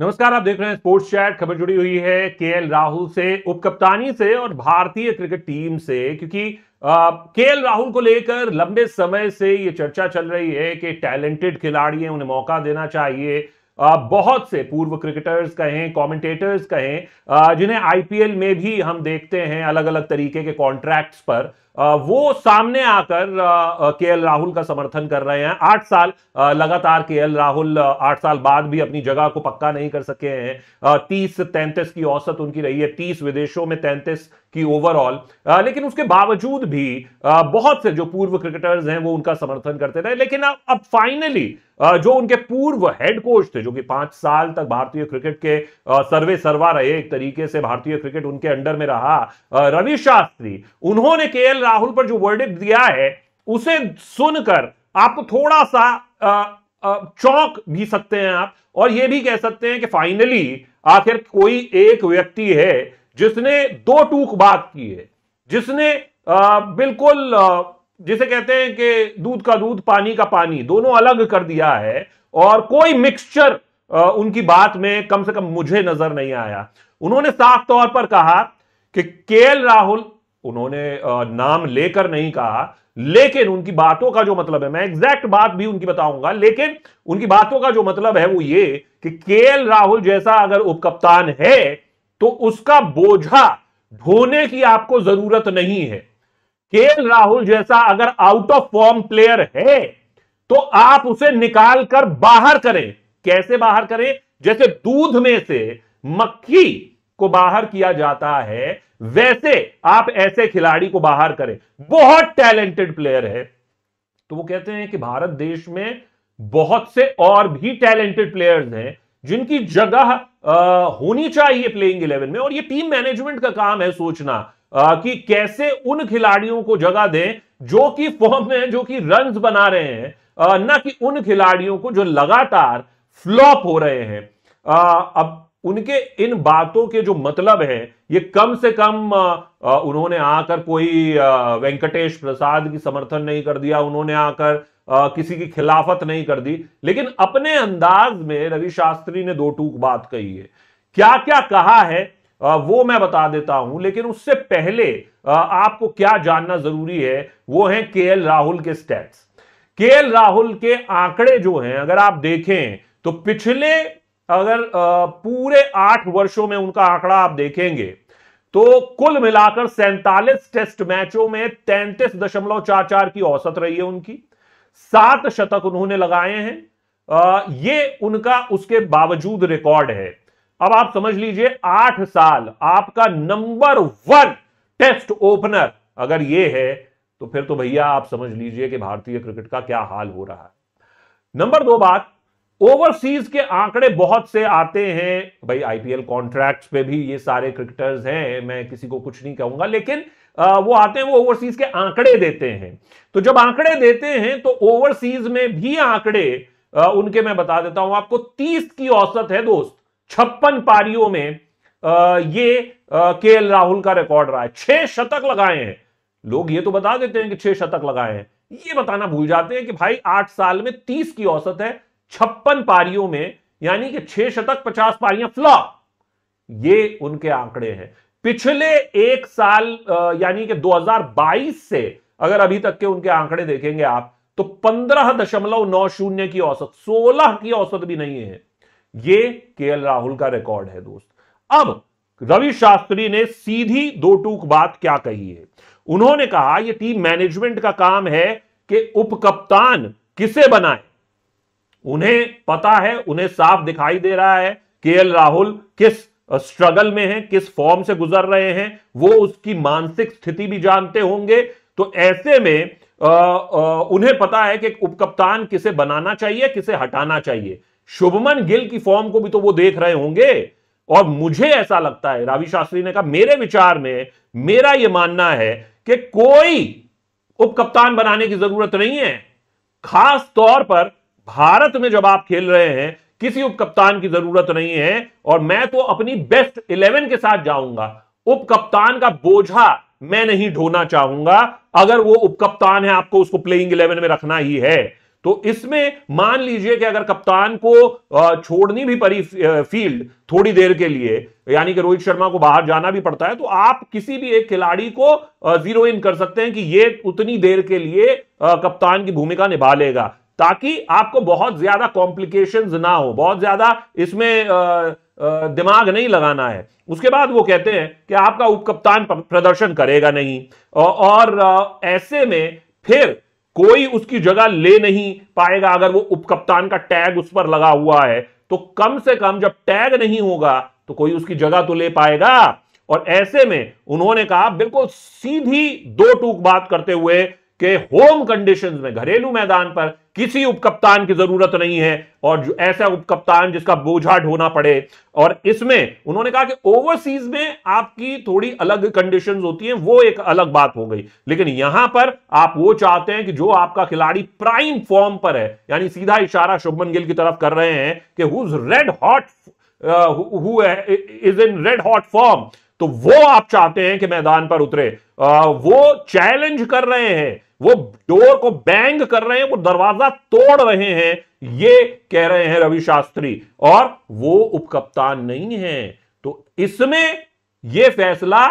नमस्कार आप देख रहे हैं स्पोर्ट्स चैट। खबर जुड़ी हुई है केएल राहुल से उपकप्तानी से और भारतीय क्रिकेट टीम से क्योंकि केएल राहुल को लेकर लंबे समय से ये चर्चा चल रही है कि टैलेंटेड खिलाड़ी हैं उन्हें मौका देना चाहिए। आ, बहुत से पूर्व क्रिकेटर्स कहें कमेंटेटर्स कहें जिन्हें आईपीएल में भी हम देखते हैं अलग अलग तरीके के कॉन्ट्रैक्ट्स पर। वो सामने आकर के एल राहुल का समर्थन कर रहे हैं। आठ साल लगातार के एल राहुल आठ साल बाद भी अपनी जगह को पक्का नहीं कर सके हैं। तीस तैंतीस की औसत उनकी रही है, तीस विदेशों में तैंतीस की ओवरऑल लेकिन उसके बावजूद भी बहुत से जो पूर्व क्रिकेटर्स हैं, वो उनका समर्थन करते रहे। लेकिन अब अब फाइनली जो उनके पूर्व हेड कोच थे, जो कि पाँच साल तक भारतीय क्रिकेट के सर्वे सर्वा रहे, एक तरीके से भारतीय क्रिकेट उनके अंडर में रहा रवि शास्त्री, उन्होंने के राहुल पर जो वर्डिक दिया है उसे सुनकर आपको थोड़ा सा चौंक भी सकते हैं आप और यह भी कह सकते हैं कि फाइनली आखिर कोई एक व्यक्ति है जिसने दो टूक बात की है जिसने आ, बिल्कुल आ, जिसे कहते हैं कि दूध का दूध पानी का पानी दोनों अलग कर दिया है और कोई मिक्सचर उनकी बात में कम से कम मुझे नज़र नहीं आया। उन्होंने साफ़ तौर पर कहा कि केएल राहुल उन्होंने नाम लेकर नहीं कहा, लेकिन उनकी बातों का जो मतलब है, मैं एग्जैक्ट बात भी उनकी बताऊँगा, लेकिन उनकी बातों का जो मतलब है वो ये कि केएल राहुल जैसा अगर उपकप्तान है तो उसका बोझा ढोने की आपको ज़रूरत नहीं है। केएल राहुल जैसा अगर आउट ऑफ़ फॉर्म प्लेयर है तो आप उसे निकाल कर बाहर करें। कैसे बाहर करें? जैसे दूध में से मक्खी को बाहर किया जाता है वैसे आप ऐसे खिलाड़ी को बाहर करें। बहुत टैलेंटेड प्लेयर है। तो वो कहते हैं कि भारत देश में बहुत से और भी टैलेंटेड प्लेयर्स हैं जिनकी जगह होनी चाहिए प्लेइंग इलेवन में। और ये टीम मैनेजमेंट का काम है सोचना आ, कि कैसे उन खिलाड़ियों को जगह दें जो कि फॉर्म में जो कि रन बना रहे हैं ना कि उन खिलाड़ियों को जो लगातार फ्लॉप हो रहे हैं। आ, अब उनके इन बातों के जो मतलब है, ये कम से कम उन्होंने आकर कोई वेंकटेश प्रसाद की समर्थन नहीं कर दिया, उन्होंने आकर किसी की खिलाफत नहीं कर दी। लेकिन अपने अंदाज में रवि शास्त्री ने दो टूक बात कही है। क्या क्या कहा है वो मैं बता देता हूँ, लेकिन उससे पहले आपको क्या जानना ज़रूरी है, वो है के राहुल के स्टैट्स के राहुल के आंकड़े जो हैं, अगर आप देखें तो पिछले अगर पूरे आठ वर्षों में उनका आंकड़ा आप देखेंगे तो कुल मिलाकर सैंतालीस टेस्ट मैचों में तैंतीस दशमलव चार चार की औसत रही है उनकी। सात शतक उन्होंने लगाए हैं। ये उनका उसके बावजूद रिकॉर्ड है। अब आप समझ लीजिए, आठ साल आपका नंबर वन टेस्ट ओपनर अगर ये है तो फिर तो भैया आप समझ लीजिए कि भारतीय क्रिकेट का क्या हाल हो रहा है। नंबर दो बात ओवरसीज के आंकड़े बहुत से आते हैं। भाई आईपीएल कॉन्ट्रैक्ट्स पे भी ये सारे क्रिकेटर्स हैं मैं किसी को कुछ नहीं कहूँगा लेकिन आ, वो आते हैं वो ओवरसीज के आंकड़े देते हैं। तो जब आंकड़े देते हैं तो ओवरसीज में भी आंकड़े उनके मैं बता देता हूँ आपको तीस की औसत है दोस्त। छप्पन पारियों में आ, ये के राहुल का रिकॉर्ड रहा है। छह शतक लगाए हैं। लोग ये तो बता देते हैं कि छह शतक लगाए हैं। ये बताना भूल जाते हैं कि भाई आठ साल में तीस की औसत है छप्पन पारियों में, यानी कि छह शतक पचास पारियाँ फ्लॉप ये उनके आंकड़े हैं। पिछले एक साल यानी कि 2022 से अगर अभी तक के उनके आंकड़े देखेंगे आप तो पंद्रह दशमलव नौ शून्य की औसत, सोलह की औसत भी नहीं है। ये केएल राहुल का रिकॉर्ड है दोस्त। अब रवि शास्त्री ने सीधी दो टूक बात क्या कही है? उन्होंने कहा यह टीम मैनेजमेंट का काम है कि उपकप्तान किसे बनाए? उन्हें पता है उन्हें साफ़ दिखाई दे रहा है के एल राहुल किस स्ट्रगल में है किस फॉर्म से गुजर रहे हैं वो उसकी मानसिक स्थिति भी जानते होंगे। तो ऐसे में आ, आ, उन्हें पता है कि उपकप्तान किसे बनाना चाहिए किसे हटाना चाहिए। शुभमन गिल की फॉर्म को भी तो वो देख रहे होंगे। और मुझे ऐसा लगता है रावी शास्त्री ने कहा मेरे विचार में मेरा यह मानना है कि कोई उपकप्तान बनाने की ज़रूरत नहीं है। खास तौर पर भारत में जब आप खेल रहे हैं, किसी उपकप्तान की ज़रूरत नहीं है और मैं तो अपनी बेस्ट इलेवन के साथ जाऊँगा। उपकप्तान का बोझा मैं नहीं ढोना चाहूँगा। अगर वो उपकप्तान है, आपको उसको प्लेइंग इलेवन में रखना ही है। तो इसमें मान लीजिए कि अगर कप्तान को छोड़नी भी पड़ी फ़ील्ड थोड़ी देर के लिए, यानी कि रोहित शर्मा को बाहर जाना भी पड़ता है तो आप किसी भी एक खिलाड़ी को ज़ीरो इन कर सकते हैं कि ये उतनी देर के लिए कप्तान की भूमिका निभा लेगा। ताकि आपको बहुत ज़्यादा कॉम्प्लिकेशंस ना हो। बहुत ज़्यादा इसमें दिमाग नहीं लगाना है। उसके बाद वो कहते हैं कि आपका उपकप्तान प्रदर्शन करेगा नहीं। और ऐसे में फिर कोई उसकी जगह ले नहीं पाएगा। अगर वो उपकप्तान का टैग उस पर लगा हुआ है तो कम से कम जब टैग नहीं होगा तो कोई उसकी जगह तो ले पाएगा। और ऐसे में उन्होंने कहा, बिल्कुल सीधी दो टूक बात करते हुए कि होम कंडीशंस में, घरेलू मैदान पर किसी उपकप्तान की ज़रूरत नहीं है और जो ऐसा उपकप्तान जिसका बोझा ढोना पड़े। और इसमें उन्होंने कहा कि ओवरसीज में आपकी थोड़ी अलग कंडीशंस होती हैं, वो एक अलग बात हो गई। लेकिन यहाँ पर आप वो चाहते हैं कि जो आपका खिलाड़ी प्राइम फॉर्म पर है, यानी सीधा इशारा शुभमन गिल की तरफ़ कर रहे हैं कि who's red hot who is in red hot form तो वो आप चाहते हैं कि मैदान पर उतरे। आ, वो चैलेंज कर रहे हैं वो डोर को बैंग कर रहे हैं वो दरवाज़ा तोड़ रहे हैं ये कह रहे हैं रवि शास्त्री। और वो उपकप्तान नहीं है। तो इसमें यह फैसला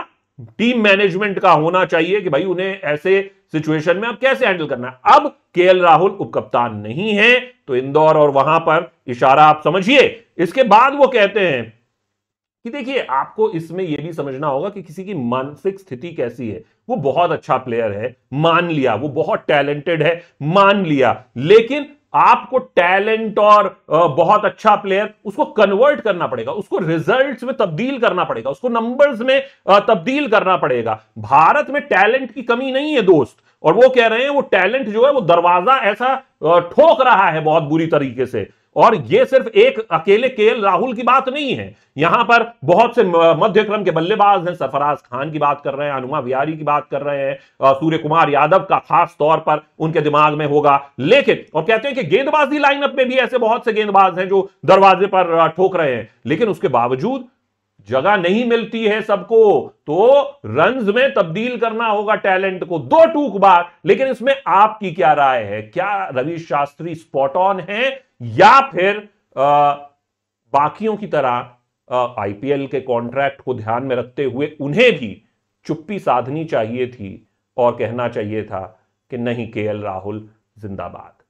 टीम मैनेजमेंट का होना चाहिए कि भाई उन्हें ऐसे सिचुएशन में अब कैसे हैंडल करना है। अब केएल राहुल उपकप्तान नहीं है तो इंदौर और वहाँ पर इशारा आप समझिए। इसके बाद वो कहते हैं कि देखिए, आपको इसमें यह भी समझना होगा कि किसी की मानसिक स्थिति कैसी है। वो बहुत अच्छा प्लेयर है, मान लिया, वो बहुत टैलेंटेड है, मान लिया। लेकिन आपको टैलेंट और बहुत अच्छा प्लेयर उसको कन्वर्ट करना पड़ेगा, उसको रिजल्ट्स में तब्दील करना पड़ेगा, उसको नंबर्स में तब्दील करना पड़ेगा। भारत में टैलेंट की कमी नहीं है, दोस्त। और वो कह रहे हैं, वो टैलेंट जो है, वो दरवाज़ा ऐसा ठोक रहा है बहुत बुरी तरीके से। और ये सिर्फ़ एक अकेले केएल राहुल की बात नहीं है। यहाँ पर बहुत से मध्य क्रम के बल्लेबाज हैं। सरफराज खान की बात कर रहे हैं, अनुमा विहारी की बात कर रहे हैं सूर्य कुमार यादव का खास तौर पर उनके दिमाग में होगा। लेकिन, और कहते हैं कि गेंदबाजी लाइनअप में भी ऐसे बहुत से गेंदबाज हैं जो दरवाजे पर ठोक रहे हैं। लेकिन उसके बावजूद जगह नहीं मिलती है सबको। तो रन में तब्दील करना होगा टैलेंट को। दो टूक बार। लेकिन इसमें आपकी क्या राय है? क्या रवि शास्त्री स्पॉट ऑन है? या फिर बाकियों की तरह आईपीएल के कॉन्ट्रैक्ट को ध्यान में रखते हुए उन्हें भी चुप्पी साधनी चाहिए थी और कहना चाहिए था कि नहीं के एल राहुल जिंदाबाद।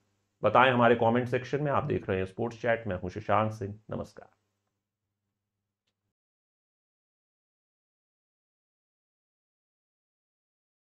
बताएँ हमारे कमेंट सेक्शन में, आप देख रहे हैं स्पोर्ट्स चैट मैं हूँ शशांक सिंह। नमस्कार।